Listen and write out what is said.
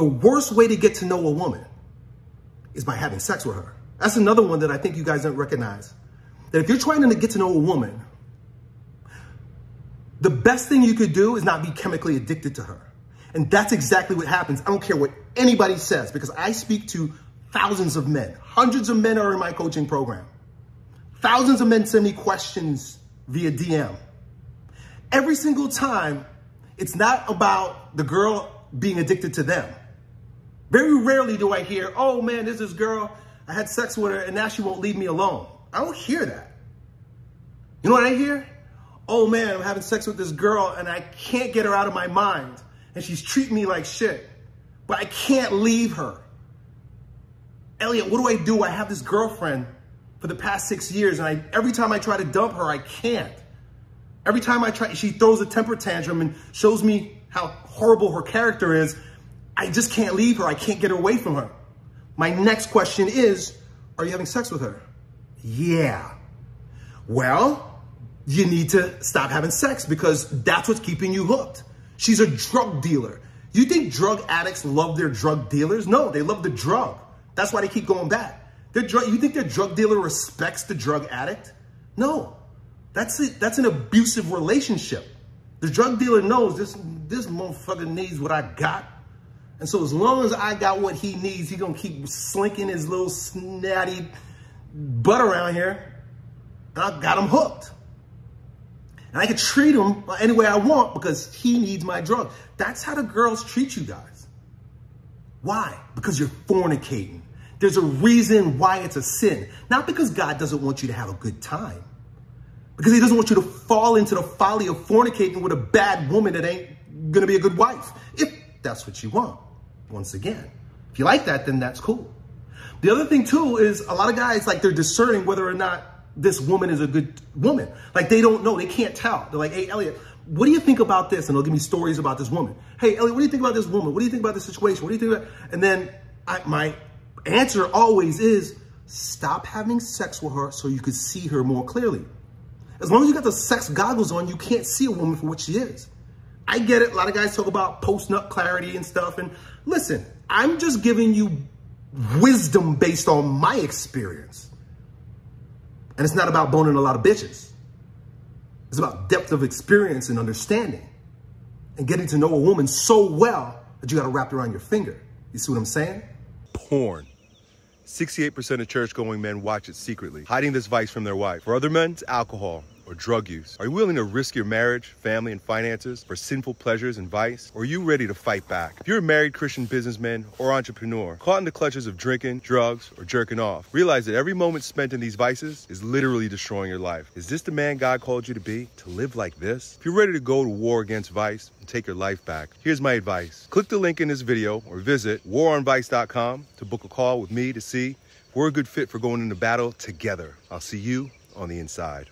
the worst way to get to know a woman is by having sex with her. That's another one that I think you guys don't recognize. That if you're trying to get to know a woman, the best thing you could do is not be chemically addicted to her. And that's exactly what happens. I don't care what anybody says because I speak to thousands of men. Hundreds of men are in my coaching program. Thousands of men send me questions via DM. Every single time, it's not about the girl being addicted to them. Very rarely do I hear, oh man, there's this girl, I had sex with her and now she won't leave me alone. I don't hear that. You know what I hear? Oh man, I'm having sex with this girl and I can't get her out of my mind and she's treating me like shit, but I can't leave her. Elliott, what do I do? I have this girlfriend for the past six years and I, every time I try to dump her, I can't. Every time I try, she throws a temper tantrum and shows me how horrible her character is. I just can't leave her. I can't get away from her. My next question is, are you having sex with her? Yeah. Well, you need to stop having sex because that's what's keeping you hooked. She's a drug dealer. You think drug addicts love their drug dealers? No, they love the drug. That's why they keep going back. Their drug, you think their drug dealer respects the drug addict? No, that's it. That's an abusive relationship. The drug dealer knows this, this motherfucker needs what I got. And so as long as I got what he needs, he gonna keep slinking his little snatty butt around here. And I got him hooked. And I can treat him any way I want because he needs my drug. That's how the girls treat you guys. Why? Because you're fornicating. There's a reason why it's a sin. Not because God doesn't want you to have a good time. Because he doesn't want you to fall into the folly of fornicating with a bad woman that ain't going to be a good wife. If that's what you want. Once again, if you like that, then that's cool. The other thing too is a lot of guys, like they're discerning whether or not this woman is a good woman. Like they don't know, they can't tell. They're like, hey, Elliott, what do you think about this? And they'll give me stories about this woman. Hey, Elliott, what do you think about this woman? What do you think about this situation? What do you think about? And then I, my answer always is stop having sex with her so you could see her more clearly. As long as you got the sex goggles on, you can't see a woman for what she is. I get it. A lot of guys talk about post-nut clarity and stuff. And listen, I'm just giving you wisdom based on my experience. And it's not about boning a lot of bitches. It's about depth of experience and understanding and getting to know a woman so well that you got to wrap it around your finger. You see what I'm saying? Porn. 68% of church-going men watch it secretly, hiding this vice from their wife. For other men, it's alcohol or drug use? Are you willing to risk your marriage, family, and finances for sinful pleasures and vice? Or are you ready to fight back? If you're a married Christian businessman or entrepreneur caught in the clutches of drinking, drugs, or jerking off, realize that every moment spent in these vices is literally destroying your life. Is this the man God called you to be? To live like this? If you're ready to go to war against vice and take your life back, here's my advice. Click the link in this video or visit waronvice.com to book a call with me to see if we're a good fit for going into battle together. I'll see you on the inside.